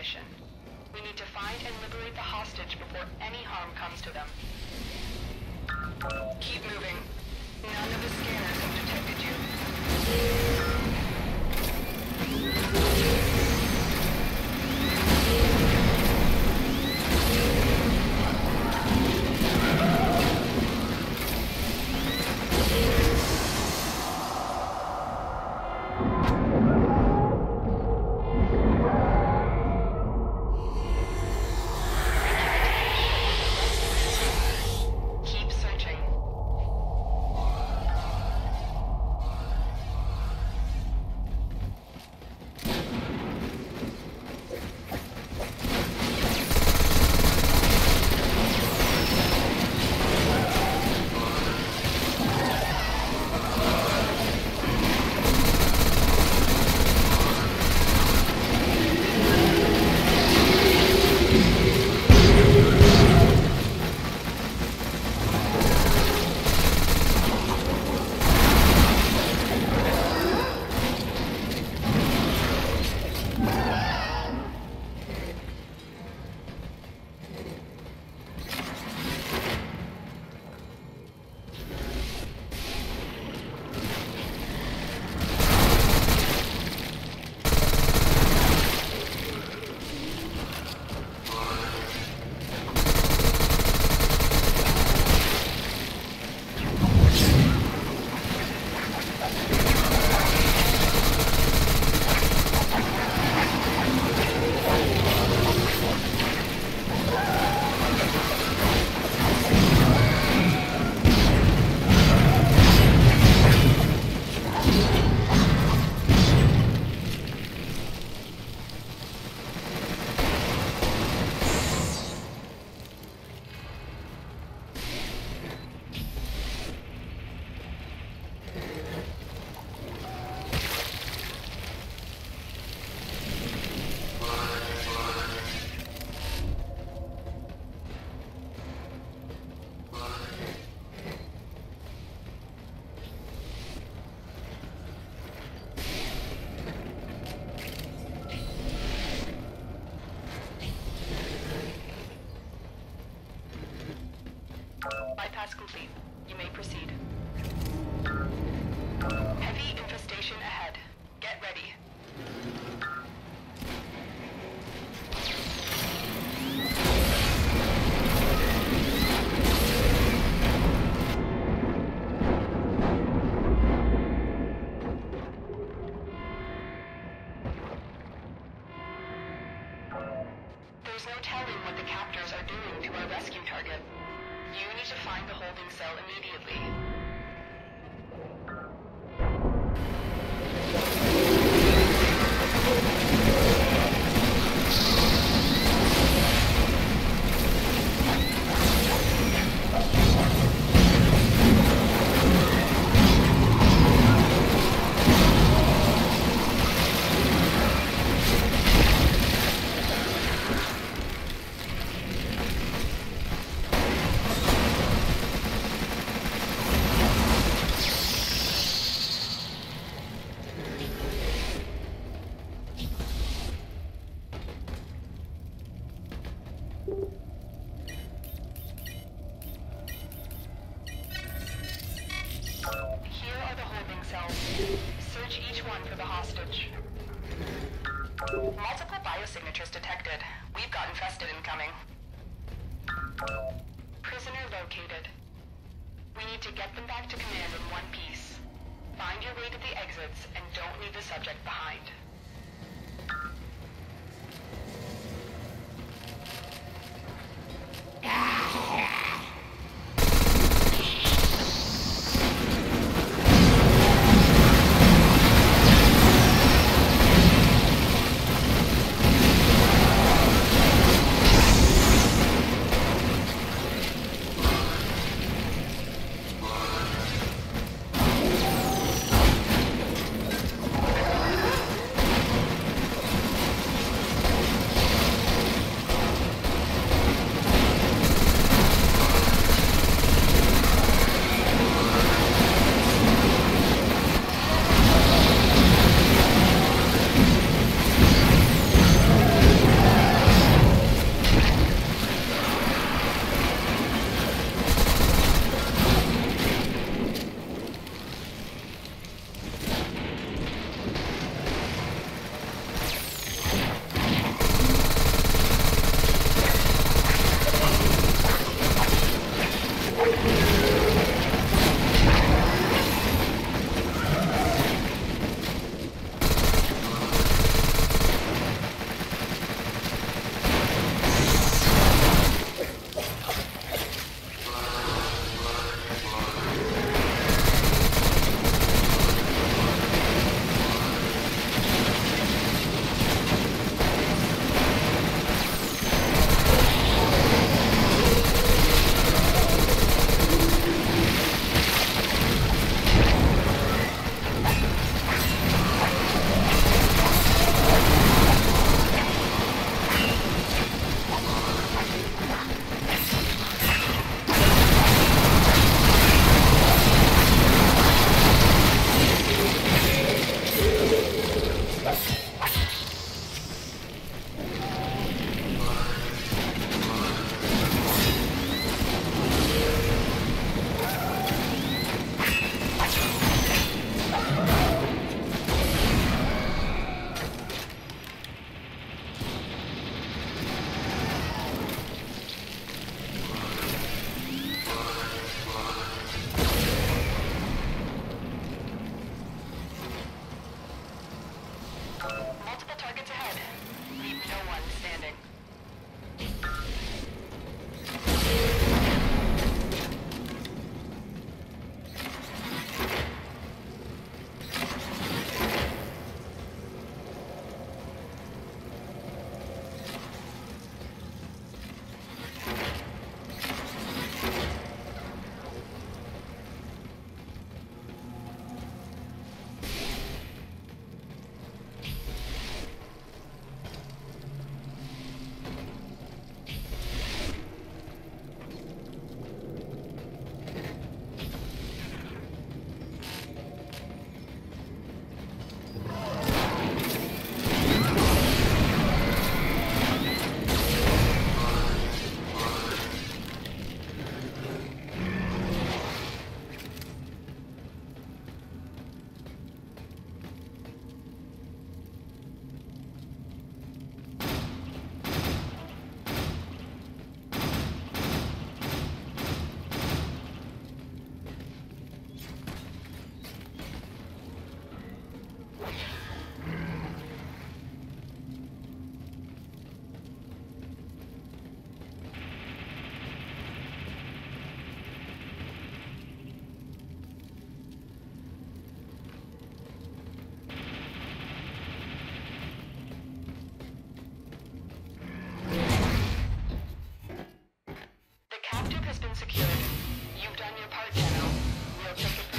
mission. We need to find and liberate the hostage before any harm comes to them. Keep moving. None of the scanners have detected you. Find the holding cell immediately. Biosignatures detected. We've got infested incoming. Prisoner located. We need to get them back to command in one piece. Find your way to the exits and don't leave the subject behind. Ahead. Leave no one standing. secured. You've done your part, General. We'll take it